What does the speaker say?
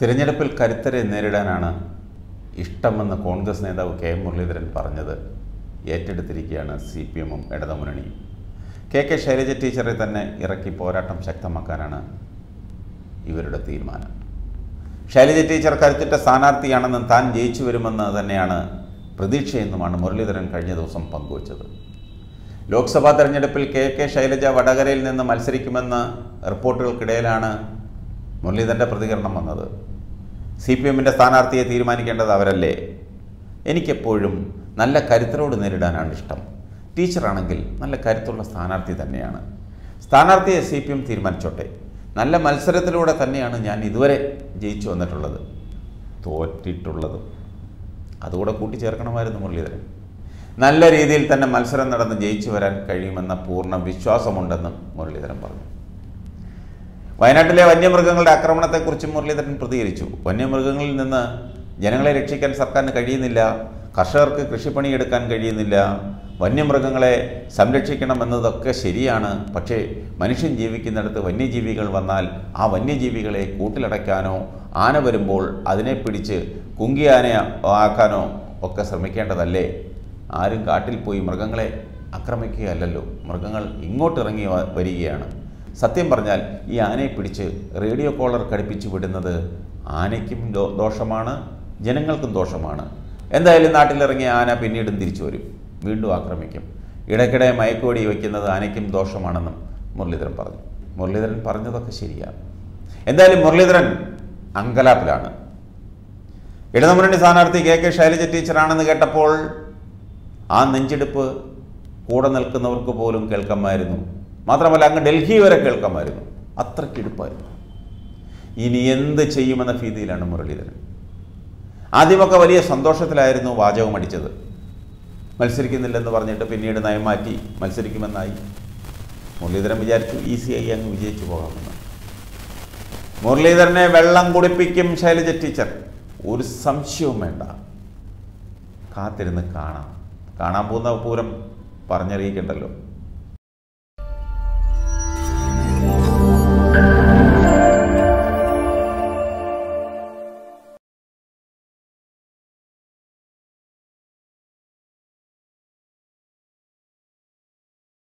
തിരഞ്ഞെടുപ്പിൽ കരുത്തരെ നേരിടാനാണ് ഇഷ്ടമെന്ന് കോൺഗ്രസ് നേതാവ് കെ മുരളീധരൻ പറഞ്ഞത്. ഏറ്റെടുത്തിരിക്കുകയാണ് സി പി എമ്മും ഇടതുമുന്നണിയും കെ കെ ശൈലജ ടീച്ചറെ തന്നെ ഇറക്കി പോരാട്ടം ശക്തമാക്കാനാണ് ഇവരുടെ തീരുമാനം. ശൈലജ ടീച്ചർ കരുത്തിട്ട സ്ഥാനാർത്ഥിയാണെന്നും താൻ ജയിച്ചു വരുമെന്ന് തന്നെയാണ് പ്രതീക്ഷയെന്നുമാണ് മുരളീധരൻ കഴിഞ്ഞ ദിവസം പങ്കുവച്ചത്. ലോക്സഭാ തെരഞ്ഞെടുപ്പിൽ കെ കെ ശൈലജ വടകരയിൽ നിന്ന് മത്സരിക്കുമെന്ന റിപ്പോർട്ടുകൾക്കിടയിലാണ് മുരളീധരന്റെ പ്രതികരണം വന്നത്. സി പി എമ്മിന്റെ സ്ഥാനാർത്ഥിയെ തീരുമാനിക്കേണ്ടത് അവരല്ലേ? എനിക്കെപ്പോഴും നല്ല കരുത്തരോട് നേരിടാനാണ് ഇഷ്ടം. ടീച്ചറാണെങ്കിൽ നല്ല കരുത്തുള്ള സ്ഥാനാർത്ഥി തന്നെയാണ്. സ്ഥാനാർത്ഥിയെ സി പി എം തീരുമാനിച്ചോട്ടെ. നല്ല മത്സരത്തിലൂടെ തന്നെയാണ് ഞാൻ ഇതുവരെ ജയിച്ചു വന്നിട്ടുള്ളത്. തോറ്റിട്ടുള്ളത്. അതുകൂടെ കൂട്ടിച്ചേർക്കണമായിരുന്നു മുരളീധരൻ. നല്ല രീതിയിൽ തന്നെ മത്സരം നടന്ന് ജയിച്ചു വരാൻ കഴിയുമെന്ന പൂർണ വിശ്വാസമുണ്ടെന്നും മുരളീധരൻ പറഞ്ഞു. വയനാട്ടിലെ വന്യമൃഗങ്ങളുടെ ആക്രമണത്തെക്കുറിച്ച് മുരളീധരൻ പ്രതികരിച്ചു. വന്യമൃഗങ്ങളിൽ നിന്ന് ജനങ്ങളെ രക്ഷിക്കാൻ സർക്കാരിന് കഴിയുന്നില്ല. കർഷകർക്ക് കൃഷിപ്പണിയെടുക്കാൻ കഴിയുന്നില്ല. വന്യമൃഗങ്ങളെ സംരക്ഷിക്കണം എന്നതൊക്കെ ശരിയാണ്. പക്ഷേ മനുഷ്യൻ ജീവിക്കുന്നിടത്ത് വന്യജീവികൾ വന്നാൽ ആ വന്യജീവികളെ കൂട്ടിലടയ്ക്കാനോ ആന വരുമ്പോൾ അതിനെ പിടിച്ച് കുങ്കിയാന ആക്കാനോ ഒക്കെ ശ്രമിക്കേണ്ടതല്ലേ? ആരും കാട്ടിൽ പോയി മൃഗങ്ങളെ ആക്രമിക്കുകയല്ലല്ലോ. മൃഗങ്ങൾ ഇങ്ങോട്ടിറങ്ങി വരികയാണ്. സത്യം പറഞ്ഞാൽ ഈ ആനയെ പിടിച്ച് റേഡിയോ കോളർ കടിപ്പിച്ച് വിടുന്നത് ആനയ്ക്കും ദോഷമാണ് ജനങ്ങൾക്കും ദോഷമാണ്. എന്തായാലും നാട്ടിലിറങ്ങിയ ആന പിന്നീടും തിരിച്ചു വരും. വീണ്ടും ആക്രമിക്കും. ഇടയ്ക്കിടെ മയക്കുവടി വയ്ക്കുന്നത് ആനയ്ക്കും ദോഷമാണെന്നും മുരളീധരൻ പറഞ്ഞു. മുരളീധരൻ പറഞ്ഞതൊക്കെ ശരിയാണ്. എന്തായാലും മുരളീധരൻ അങ്കലാപ്പിലാണ്. ഇടതുമുന്നണി സ്ഥാനാർത്ഥി കെ കെ ശൈലജ ടീച്ചറാണെന്ന് കേട്ടപ്പോൾ ആ നെഞ്ചെടുപ്പ് കൂടെ നിൽക്കുന്നവർക്ക് പോലും കേൾക്കാമായിരുന്നു മാത്രമല്ല അങ്ങ് ഡൽഹി വരെ കേൾക്കാമായിരുന്നു. അത്രയ്ക്കെടുപ്പായിരുന്നു ഇനി എന്ത് ചെയ്യുമെന്ന ഭീതിയിലാണ് മുരളീധരൻ. ആദ്യമൊക്കെ വലിയ സന്തോഷത്തിലായിരുന്നു വാചകം അടിച്ചത്. മത്സരിക്കുന്നില്ലെന്ന് പറഞ്ഞിട്ട് പിന്നീട് നയം മാറ്റി മത്സരിക്കുമെന്നായി. മുരളീധരൻ വിചാരിച്ചു ഈസിയായി അങ്ങ് വിജയിച്ചു പോകാമെന്ന്. മുരളീധരനെ വെള്ളം കുടിപ്പിക്കും ശൈലജ ടീച്ചർ. ഒരു സംശയവും വേണ്ട. കാത്തിരുന്ന് കാണാം. കാണാൻ പോകുന്ന പൂരം പറഞ്ഞറിയിക്കണ്ടല്ലോ.